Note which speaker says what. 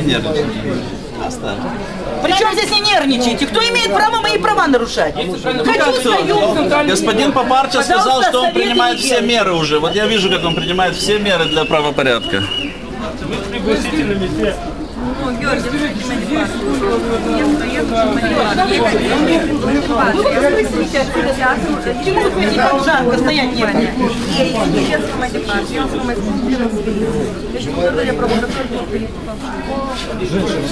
Speaker 1: Не нервничайте. Оставь.
Speaker 2: Причем здесь не нервничайте? Кто имеет право мои права нарушать? Хочу стою.
Speaker 1: Господин Попарча сказал, что он принимает все меры уже. Вот я вижу, как он принимает все меры для правопорядка.
Speaker 2: Почему вы хотите так жарко стоять нервно? Членском этой партии, он сам Женщина,